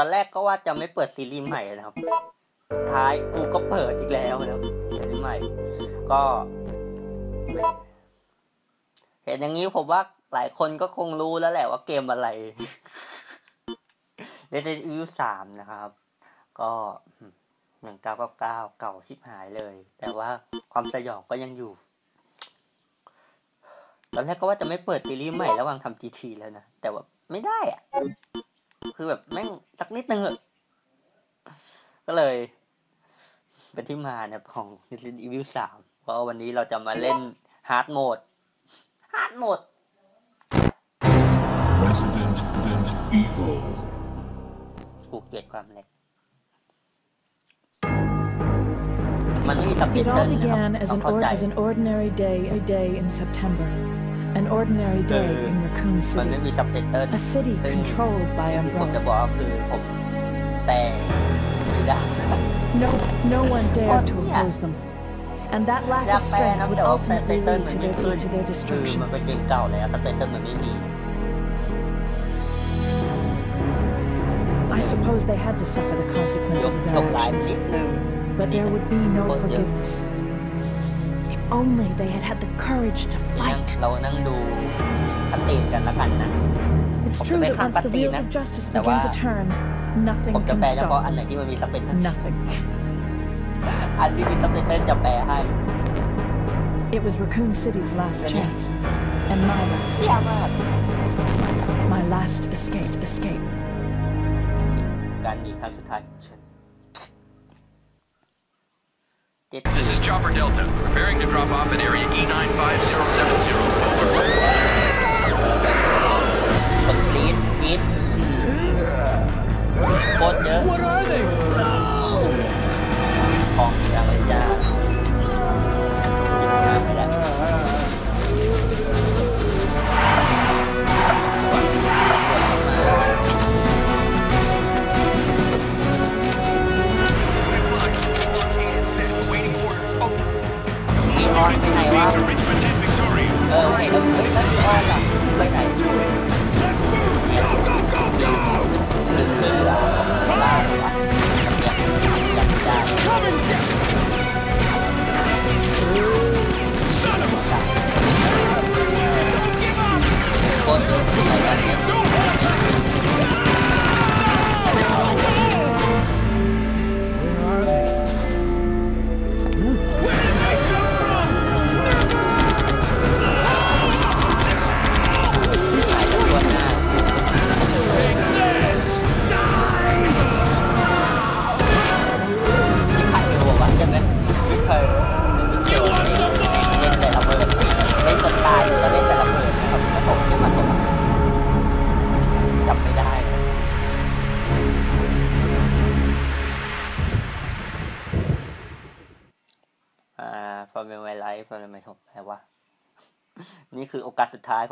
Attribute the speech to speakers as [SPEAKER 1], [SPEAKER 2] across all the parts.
[SPEAKER 1] ตอนแรกก็ว่าจะไม่เปิดซีรีส์ใหม่นะครับ ท้ายกูก็เปิดอีกแล้วนะครับซีรีส์ใหม่ ก็ เห็นอย่างนี้ผมว่าหลายคนก็คงรู้แล้วแหละว่าเกมอะไร Resident Evil 3 นะครับ ก็หนึ่งเก้าเก้าเก้าเก่าชิบหายเลย แต่ว่าความสยองก็ยังอยู่ ตอนแรกก็ว่าจะไม่เปิดซีรีส์ใหม่ระหว่างทำ GT แล้วนะ แต่ว่าไม่ได้อะ คือแบบแม่งสักนิดนึงอะก็เลย เป็นที่มาเนี่ยของ Resident Evil 3เพราะวันนี้เราจะมาเล่น Hard Mode Hard Mode
[SPEAKER 2] Resident Evil.
[SPEAKER 1] กูเกลียดความเล็กมันไม่มีสับ
[SPEAKER 3] It
[SPEAKER 1] เติ
[SPEAKER 3] all
[SPEAKER 1] ลนะครับ
[SPEAKER 3] began as
[SPEAKER 1] ต้อง
[SPEAKER 3] an,
[SPEAKER 1] เข้า
[SPEAKER 3] or-
[SPEAKER 1] ใจ
[SPEAKER 3] as an ordinary day, a day in September. an ordinary day in Raccoon City, a city controlled by Umbrella. No, no one dared to oppose them, and that lack of strength would ultimately lead to their, to their destruction. I suppose they had to suffer the consequences of their actions, but there would be no forgiveness. If only they had had the courage to
[SPEAKER 1] นั่ง
[SPEAKER 3] fight.
[SPEAKER 1] เรานั่งดูคันตีนกันละกันนะ
[SPEAKER 3] It's
[SPEAKER 1] ผมจะ
[SPEAKER 3] true
[SPEAKER 1] ไม่
[SPEAKER 3] that
[SPEAKER 1] ข้าม
[SPEAKER 3] once the
[SPEAKER 1] คันตีน
[SPEAKER 3] wheels
[SPEAKER 1] นะ
[SPEAKER 3] of justice
[SPEAKER 1] แต่
[SPEAKER 3] begin
[SPEAKER 1] ว่า
[SPEAKER 3] to turn,
[SPEAKER 1] ผม
[SPEAKER 3] nothing
[SPEAKER 1] จะ
[SPEAKER 3] can
[SPEAKER 1] แปลเฉพาะ
[SPEAKER 3] stop
[SPEAKER 1] อันไหน
[SPEAKER 3] them.
[SPEAKER 1] ที่มันมีสับเติล
[SPEAKER 3] Nothing.
[SPEAKER 1] อันที่มีสับเติลจะแปลให้
[SPEAKER 3] It was Raccoon City's last
[SPEAKER 1] Really?
[SPEAKER 3] chance. And my last
[SPEAKER 1] ยาก
[SPEAKER 3] chance.
[SPEAKER 1] มาก
[SPEAKER 3] My last escape. Escape.
[SPEAKER 1] การหนีครั้งสุดท้าย
[SPEAKER 4] This is Chopper Delta, preparing to drop off at area E95070. Over.
[SPEAKER 1] คนกรีดกรีดโคตรเยอะ
[SPEAKER 2] What are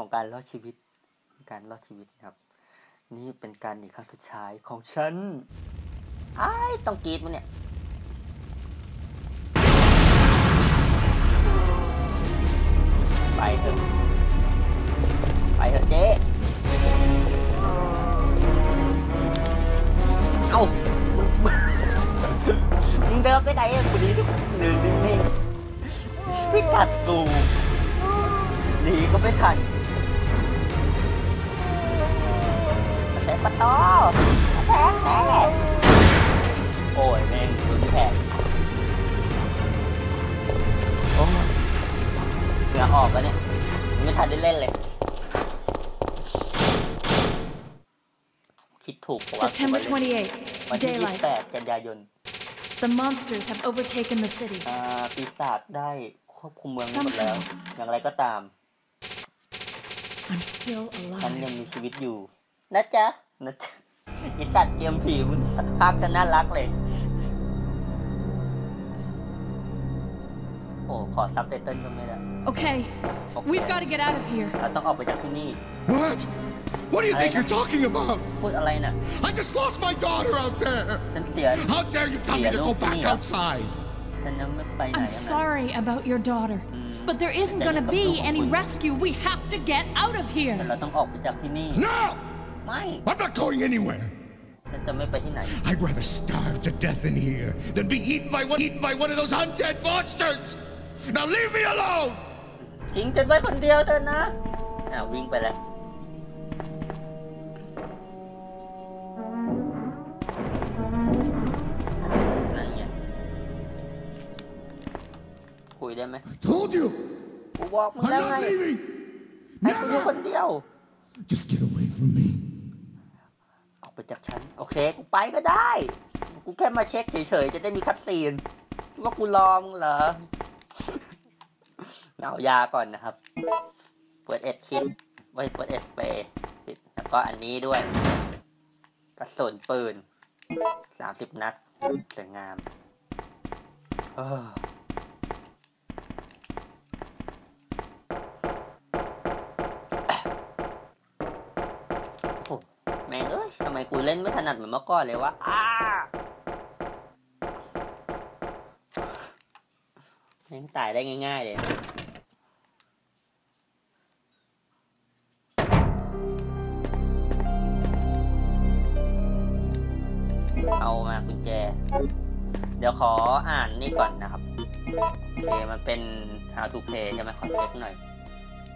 [SPEAKER 1] ของการรอดชีวิต การรอดชีวิตครับ นี่เป็นการหนีครั้งสุดท้ายของฉันไอ้ต้องกรีดมั้งเนี่ยไปเถอะไปเถอะเจ๊เอ้ามึงเดินไปไหนอะกูดีทุกเดินนิ่งๆพี่กัดกูหนีก็ไม่ทัน ประตอแทงแน่โอ้ยแม่งลุ้นแทงโอ้ยเหงื่อออกแล้วเนี่ย ไม่ทันได้เล่นเลย คิดถูกเพราะว่า
[SPEAKER 3] September
[SPEAKER 1] วันที่
[SPEAKER 3] 28th,
[SPEAKER 1] ยี่สิบ
[SPEAKER 3] daylight.
[SPEAKER 1] แปดกันยายน
[SPEAKER 3] The monsters have overtaken the city.
[SPEAKER 1] อ่าปีศาจได้ควบคุมเมืองนี้หมดแล้ว อย่างไรก็ตาม
[SPEAKER 3] I'm still
[SPEAKER 1] ฉันยัง
[SPEAKER 3] alive.
[SPEAKER 1] มีชีวิตอยู่ นะจ๊ะ นะจ๊ะไอสัตว์เกมผีมึงภาคฉันน่ารักเลย โอ้ ขอซับไตเติ้ลก็ไม่ได้
[SPEAKER 3] Okay, we've got to get out of here.
[SPEAKER 1] เราต้องออกไปจากที่นี่
[SPEAKER 5] What? What do you think you're talking about?
[SPEAKER 1] พูดอะไรน่ะ
[SPEAKER 5] I just lost my daughter out there.
[SPEAKER 1] ฉันเสีย
[SPEAKER 5] How dare you tell me to go back outside?
[SPEAKER 1] ฉันยังไม่ไปไหน
[SPEAKER 3] I'm
[SPEAKER 1] ทั้งนั้น
[SPEAKER 3] sorry about your daughter, but there isn't gonna be any rescue. We have to get out of
[SPEAKER 1] แต่
[SPEAKER 3] here.
[SPEAKER 1] เราต้องออกไปจากที่นี่
[SPEAKER 5] No!
[SPEAKER 1] ไม่
[SPEAKER 5] I'm not going anywhere.
[SPEAKER 1] ฉันจะไม่ไปที่ไหน
[SPEAKER 5] I'd rather starve to death in here than be eaten by one eaten by one of those undead monsters. Now leave me alone.
[SPEAKER 1] ทิ้งฉันไว้คนเดียวเถอะนะอ่าวิ่งไปแล้ว นั่นไงคุยได้ไหม
[SPEAKER 5] I told you,
[SPEAKER 1] กูบอกมึง
[SPEAKER 5] I'm
[SPEAKER 1] แล้วไง
[SPEAKER 5] not leaving.
[SPEAKER 1] ให้กูอยู่ค
[SPEAKER 5] Never.
[SPEAKER 1] นเดียว
[SPEAKER 5] Just get away from me.
[SPEAKER 1] ไปจากฉัน โอเค กูไปก็ได้ กูแค่มาเช็คเฉยๆ จะได้มีคัดซีน ว่ากูลองเหรอเอายาก่อนนะครับ เปิดเอ็ดคิดไว้เปิดเอ็ดสเปรย์แล้วก็อันนี้ด้วย กระสุนปืนสามสิบนัดสวยงาม เออ ม่งเอ้ยทำไมกูเล่นไม่ถนัดเหมือนเมื่อก่อนเลยวะอ้าแม่งตายได้ง่าย ๆ เลยเอามากุญแจ เดี๋ยวขออ่านนี่ก่อนนะครับ โอเค มันเป็น how to play ใช่ไหมขอเช็คหน่อย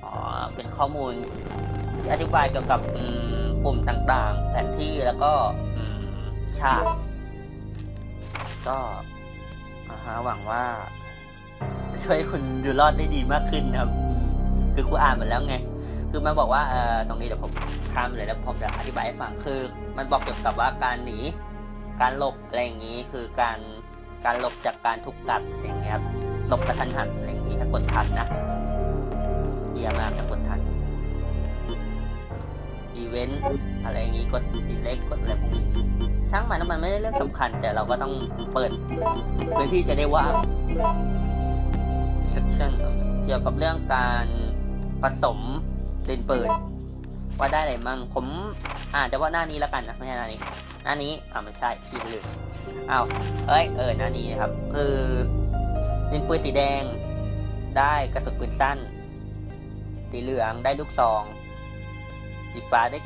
[SPEAKER 1] อ๋อ เป็นข้อมูลที่อธิบายเกี่ยวกับอืม ปุ่มต่างๆ แผนที่แล้วก็ฉากก็ฮะหวังว่า จะช่วยคุณอยู่รอดได้ดีมากขึ้นนะครับอืมคือกูอ่านหมดแล้วไง คือมันบอกว่าเอ่อตรงนี้เดี๋ยวผมข้ามเลยแล้วผมจะอธิบายให้ฟังคือ มันบอกเกี่ยวกับว่าการหนี การหลบอะไรอย่างนี้คือการการหลบจากการถูกกัดอย่างเงี้ยครับหลบกระทันหันอะไรอย่างนี้ถ้ากดทันนะเยี่ยมากถ้ากดทัน อีเวนต์อะไรอย่างนี้กดสีเล็กกดอะไรพวกนี้ช่างมันมันไม่ได้เรื่องสำคัญ แต่เราก็ต้องเปิดพื้นที่จะได้ว่าง section เกี่ยวกับเรื่องการผสมดินปืนว่าได้อะไรมั่งผมอ่านจะว่าหน้านี้แล้วกันนะไม่ใช่หน้านี้ หน้านี้อ่าไม่ใช่พี่ลืมอ้าวเอ้ยเออหน้านี้นะครับ คือดินปืนสีแดงได้กระสุนปืนสั้น สีเหลืองได้ลูกซอง สีฟ้าได้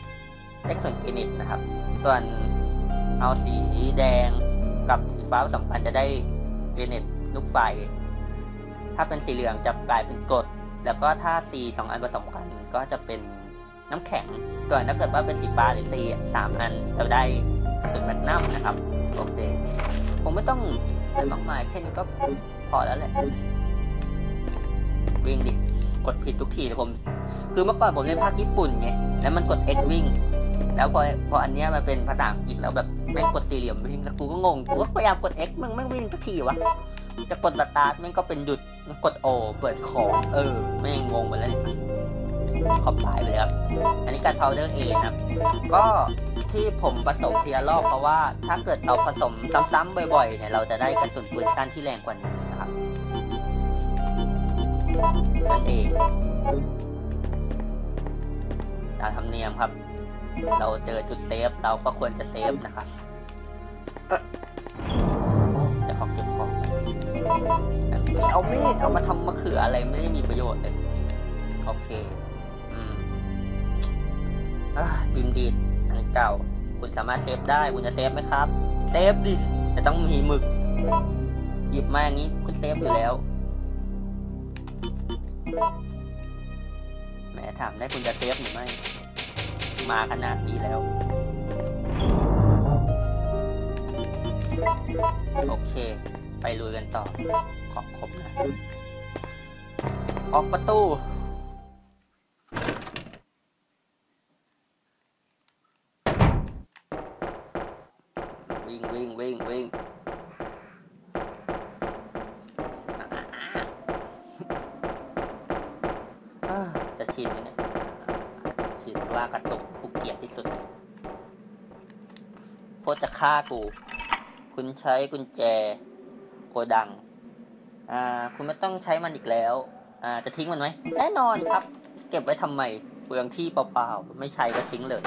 [SPEAKER 1] ได้กระสุนกรีนิตนะครับ ส่วนเอาสีแดงกับสีฟ้าผสมกันจะได้กรีนิตลูกไฟ ถ้าเป็นสีเหลืองจะกลายเป็นกรดแล้วก็ถ้าสีสองอันผสมกันก็จะเป็นน้ำแข็ง ส่วนถ้าเกิดว่าเป็นสีฟ้าหรือสีสามอันจะได้กระสุนแมกนัมนะครับโอเคผมไม่ต้องอะไรมากมายแค่นี้ก็พอแล้วแหละวิ่งดิกดผิดทุกทีเลยผม คือเมื่อก่อนผมเล่นภาคญี่ปุ่นไง แล้วมันกด X วิ่ง แล้วพอพออันเนี้ยมันเป็นภาษาอังกฤษแล้วแบบแม่งกดสี่เหลี่ยมวิ่งแล้วกูก็งงกูก็พยายามกด X มึงแม่งวิ่งทุกทีวะจะกดสตาร์ทม่งก็เป็นหยุดกดโอเปิดของเออแม่งงงหมดแล้วขอบสายไปเลยครับ อันนี้การพาวเดอร์เอนะครับก็ที่ผมผสมทีละรอบเพราะว่าถ้าเกิดเราผสมซ้ำๆบ่อยๆเนี่ยเราจะได้กระสุนปืนสั้นที่แรงกว่านี้นะครับนั่นเองามธรรมเนียมครับ เราเจอจุดเซฟเราก็ควรจะเซฟนะครับจะขอเก็บของเอามีดเอามาทำมะเขืออะไรไม่ได้มีประโยชน์เลยโอเค อืมบิมดีดอันเก่า คุณสามารถเซฟได้ คุณจะเซฟไหมครับ เซฟดิ แต่ต้องมีหมึก หยิบมาอย่างนี้ คุณเซฟอยู่แล้วแหมถามได้คุณจะเซฟหรือไม่ มาขนาดนี้แล้ว โอเค ไปลุยกันต่อขอบครบนะ ออกประตูวิ่งวิ่งวิ่งวิ่งจะชินไหมเนี่ย ว่ากระตุกกูเกลียดที่สุดเลยโคตรจะฆ่ากู คุณใช้กุญแจโกดัง อ่า คุณไม่ต้องใช้มันอีกแล้ว อ่า จะทิ้งมันไหมแน่นอนครับ เก็บไว้ทำไมเปลืองที่เปล่าๆ ไม่ใช้ก็ทิ้งเลย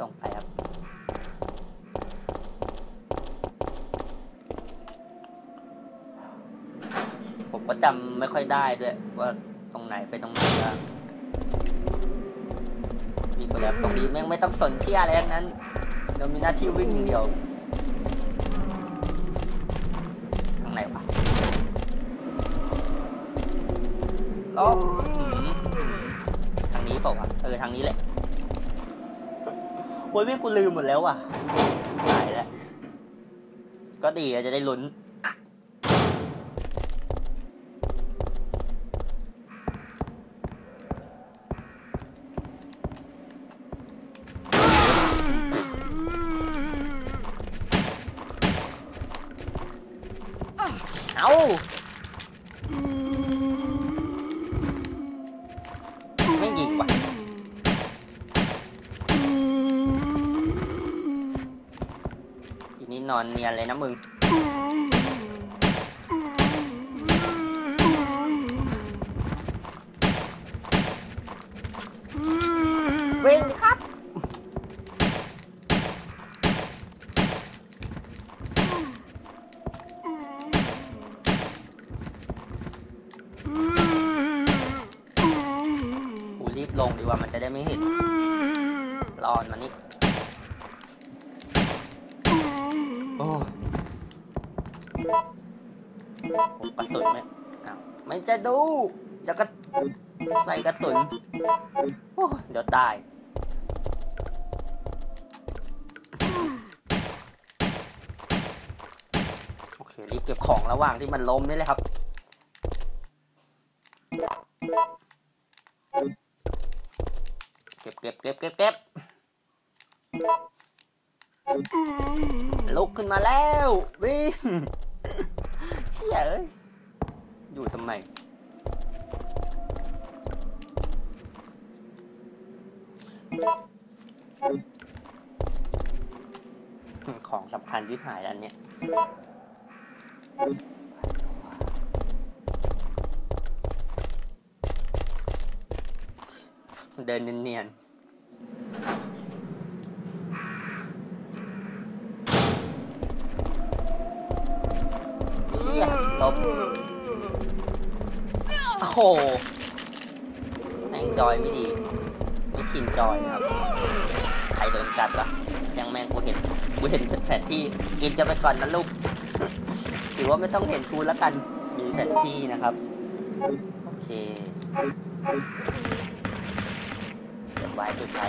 [SPEAKER 1] ต้องไปครับ ผมก็ จำไม่ค่อยได้ด้วย ว่าตรงไหนไปตรงไหนบ้างมีกดแล้วตรงนี้แม่งไม่ต้องสนเที่ยอะไรทั้งนั้นเรามีหน้าที่วิ่งอย่างเดียวทางไหนวะลบอืมทางนี้เปล่าวะเออทางนี้แหละโอ้ยแม่งกูลืมหมดแล้วว่ะหายแล้วก็ดีจะได้ลุ้น อีนี่นอนเนียนเลยนะมึง วิ่งดิครับ กูรีบลงดีกว่ามันจะได้ไม่เห็นรอนมานี่ โอ้กระสุนไหมอ้าวมันจะดู จะกระใส่กระสุนโอ้เดี๋ยวตาย โอเค รีบเก็บของระหว่างที่มันล้มนี่เลยครับเก็บเก็บเก็บเก็บเก็บลุกขึ้นมาแล้ว วิ่ง เชี่ยเอ้ยอยู่ทำไมของสำคัญที่หายอันเนี้ยเดินเนียนๆเชี่ยล บโอ้โหแม่งจอยไม่ดี ไม่ชินจอยนะครับ ใครโดนกัดวะยังแม่งกูเห็น กูเห็นแผนที่ กินจะไปก่อนนะลูก ถือว่าไม่ต้องเห็นกูแล้วกัน มีแผนที่นะครับ โอเคเก็บไว้เก็บไว้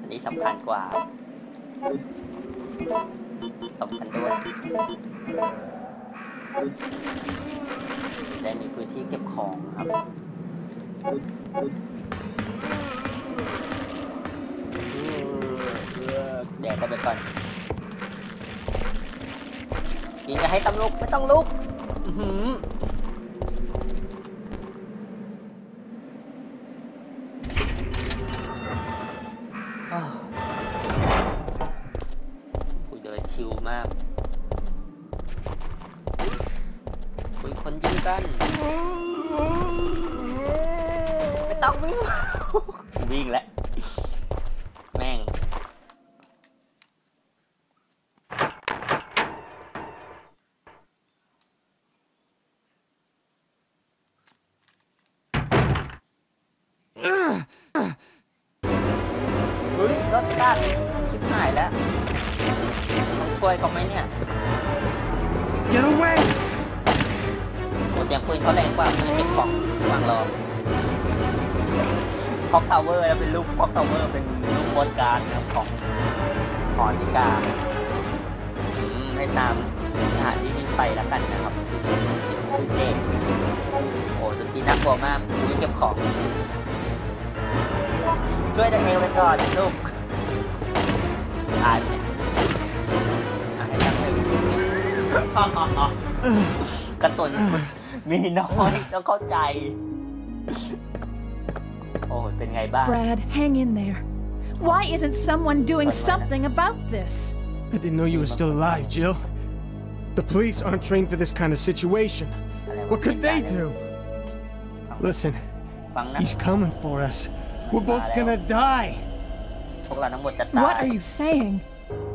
[SPEAKER 1] อันนี้สำคัญกว่า ได้มีพื้นที่เก็บของครับแดกกันไปก่อนยิงจะให้ตำลุกไม่ต้องลุก อือหือ แม่งเฮ้ยรถกัดชิบหายแล้วต้องช่วยเขาไหมเนี่ย
[SPEAKER 2] Get away!
[SPEAKER 1] โอ้เสียงปืนเขาแรงกว่าปืนเก็บของวางรอคอกทาวเวอร์แล้วเป็นลูกคอกทาวเวอร์เป็นลูก โคตการนะครับของหอนิกาให้ตามสถานที่ที่ไปแล้วกันนะครับเด็กโอ้ดนตรีน่ากลัวมากดูนี่เก็บของ ช่วยตัวเองไว้ก่อนลูกตายไปเนี่ยอะให้ตั้งหนึ่งกระตุนมีน้อยต้องเข้าใจ โอ้ เป็นไงบ้าง
[SPEAKER 3] Brad, hang in there. Why isn't someone doing something about this?
[SPEAKER 6] I didn't know you were still alive, Jill. The police aren't trained for this kind of situation. What could they do? Listen, he's coming for us. We're both gonna die.
[SPEAKER 3] What are you saying?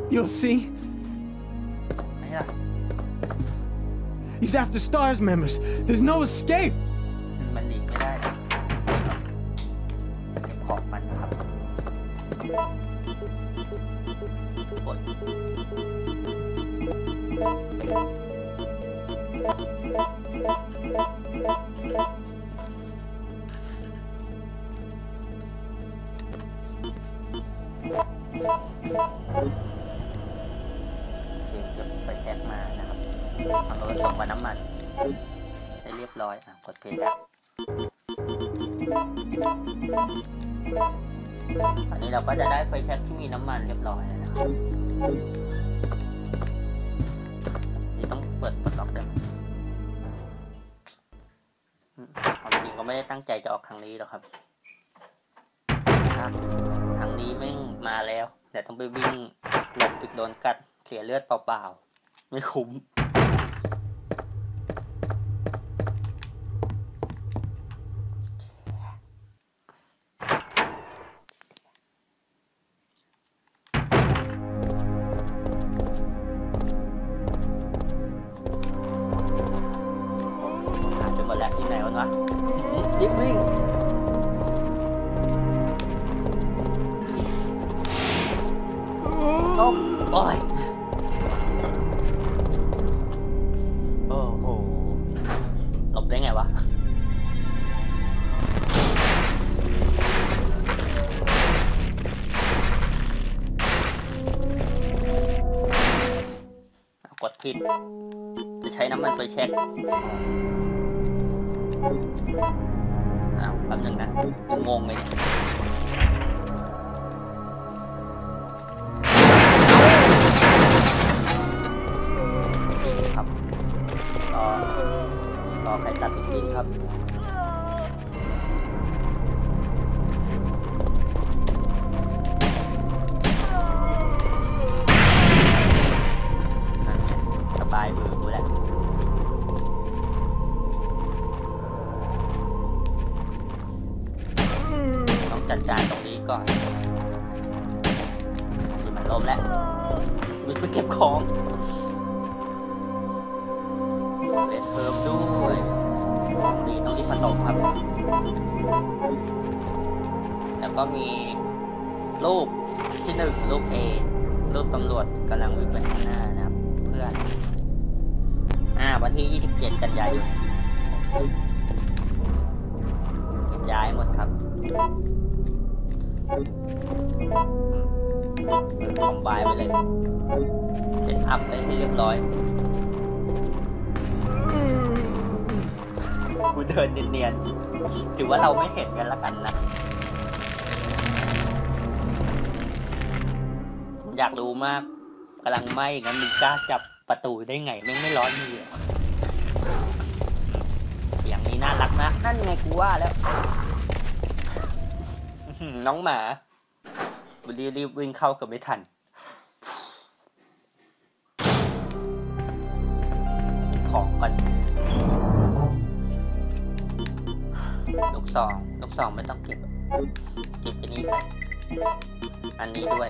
[SPEAKER 6] You'll see. He's after STARS members. There's no escape.
[SPEAKER 1] กด โอเคเก็บไฟแช็กมานะครับเอามาผสมกับน้ำมันให้เรียบร้อยอะกดเพลย์แล้ว อันนี้เราก็จะได้ไฟแช็กที่มีน้ำมันเรียบร้อยแล้วนะครับนี่ต้องเปิดปลดล็อกได้ไหมความจริงก็ไม่ได้ตั้งใจจะออกทางนี้หรอกครับครับทางนี้ไม่งมาแล้วแต่ต้องไปวิ่งหลบอีกโดนกัดเสียเลือดเปล่าๆ ไม่คุ้มะวะรีบวิ่งต้มโอ้ยโอ้โหหลบได้ไงวะกดผิดจะใช้น้ำมันไฟแช็ก อ้าวแป๊บหนึงนะกูงงเลยครับรอรอใครตัดทิ้งครับ มีคนเก็บของเล่นเพิ่มด้วยของดีต้องรีบผสมครับ แล้วก็มีรูปที่หนึ่งรูป A รูปตำรวจกำลังวิ่งไปข้างหน้านะครับ เพื่อน อ่า วันที่ 27 กันยายนย้ายหมดครับ คอมไบน์ไปเลยเซตอัพไปให้เรียบร้อย กูเดินเนียนๆ ถือว่าเราไม่เห็นกันละกันนะ อยากรู้มากกำลังไหมงั้นมึงกล้าจับประตูได้ไงแม่งไม่ร้อนมือเหรออย่างนี้น่ารักนะ นั่นไงกูว่าแล้วอื้อหือน้องหมา บุรีรีบวิ่งเข้ากับไม่ทัน ของก่อนลูกซองลูกซองไม่ต้องเก็บ เก็บไปนี่ไปอันนี้ด้วย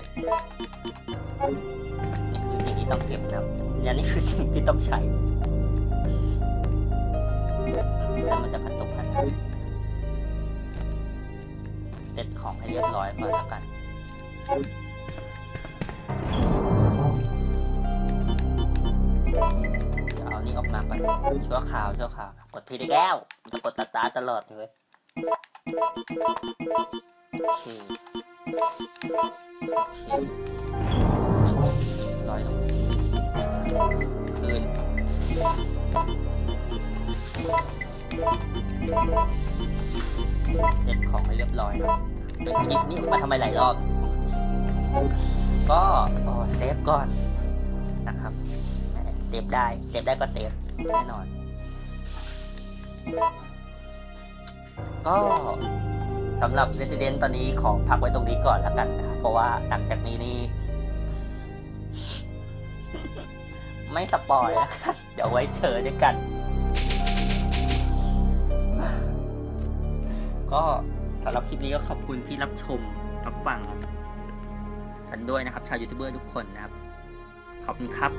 [SPEAKER 1] นี่คือสิ่งที่ต้องเก็บนะครับอันนี้คือสิ่งที่ต้องใช้แล้วมันจะกระตุกขนาดเซ็ตของให้เรียบร้อยก่อนแล้วกัน เดี๋ยวเอานี่ออกมาก่อนชั่วคราวชั่วคราวกดพีได้แล้วจะกดตาตาร์ตลอดเลยโอเคโอเคร้อยลงคืนเก็บของให้เรียบร้อยครับเป็นหยิบนี่มาทำไมหลายรอบ ก็ save ก่อนนะครับ save ได้ save ได้ก็ save แน่นอน ก็สำหรับ Resident ตอนนี้ขอพักไว้ตรงนี้ก่อนแล้วกันนะเพราะว่าหลังจากนี้นี่ไม่สปอยแล้วกันเดี๋ยวไว้เจอด้วยกัน ก็สำหรับคลิปนี้ก็ขอบคุณที่รับชมรับฟัง กันด้วยนะครับ ชาวยูทูบเบอร์ทุกคนนะครับ ขอบคุณครับ